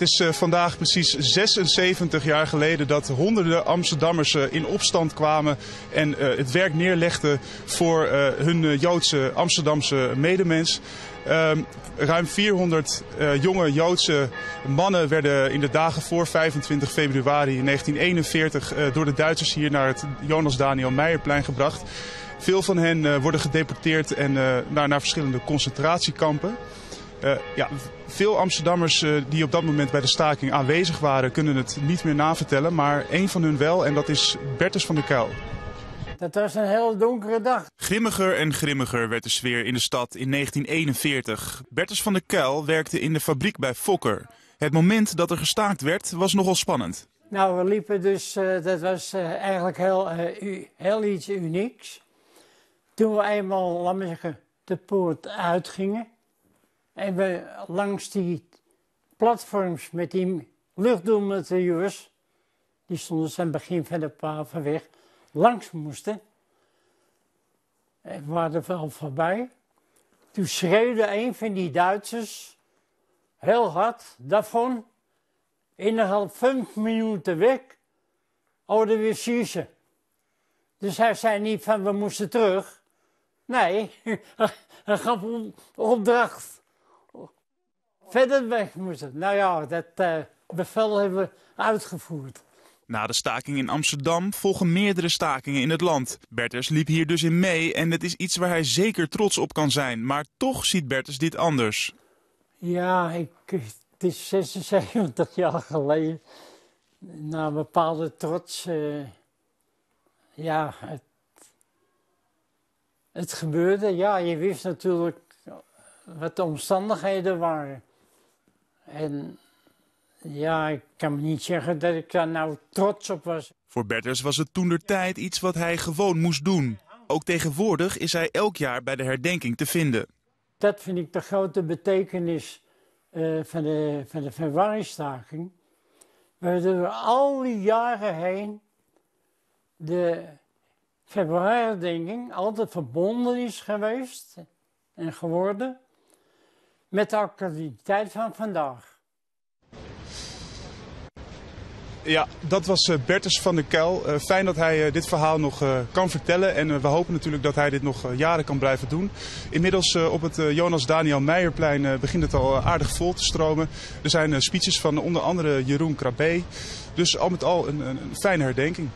Het is eh, vandaag precies 76 jaar geleden dat honderden Amsterdammers eh, in opstand kwamen en eh, het werk neerlegden voor hun Joodse Amsterdamse medemens. Ehm, ruim 400 jonge Joodse mannen werden in de dagen voor 25 februari 1941 door de Duitsers hier naar het Jonas Daniel Meijerplein gebracht. Veel van hen worden gedeporteerd en naar, naar verschillende concentratiekampen. Uh, ja, veel Amsterdammers uh, die op dat moment bij de staking aanwezig waren, kunnen het niet meer navertellen. Maar één van hun wel, en dat is Bertus van der Kuil. Dat was een heel donkere dag. Grimmiger en grimmiger werd de sfeer in de stad in 1941. Bertus van der Kuil werkte in de fabriek bij Fokker. Het moment dat er gestaakt werd, was nogal spannend. Nou, we liepen dus, uh, dat was eigenlijk heel, heel iets unieks. Toen we eenmaal, laten we zeggen, de poort uitgingen en we langs die platforms met die luchtdoelmeteors, die stonden aan begin van de pavenweg, langs moesten. En we waren er wel voorbij. Toen schreeuwde een van die Duitsers heel hard, daarvan, innerhalb vijf minuten weg, hadden we schiessen. Dus hij zei niet van we moesten terug. Nee, hij gaf opdracht verder weg moesten. Nou ja, dat uh, bevel hebben we uitgevoerd. Na de staking in Amsterdam volgen meerdere stakingen in het land. Bertus liep hier dus in mee en het is iets waar hij zeker trots op kan zijn. Maar toch ziet Bertus dit anders. Ja, ik, het is 76 jaar geleden. Na een bepaalde trots. Uh, ja, het, het gebeurde. Ja, je wist natuurlijk wat de omstandigheden waren. En ja, ik kan me niet zeggen dat ik daar nou trots op was. Voor Bertus was het toen de tijd iets wat hij gewoon moest doen. Ook tegenwoordig is hij elk jaar bij de herdenking te vinden. Dat vind ik de grote betekenis uh, van de, van de februari-staking. Waardoor al die jaren heen de februari-herdenking altijd verbonden is geweest en geworden met de actualiteit van vandaag. Ja, dat was eh, Bertus van der Kuil. Uh, fijn dat hij uh, dit verhaal nog kan vertellen. En we hopen natuurlijk dat hij dit nog jaren kan blijven doen. Inmiddels op het Jonas Daniel Meijerplein begint het al aardig vol te stromen. Er zijn speeches van onder andere Jeroen Krabbe. Dus al met al een, een fijne herdenking.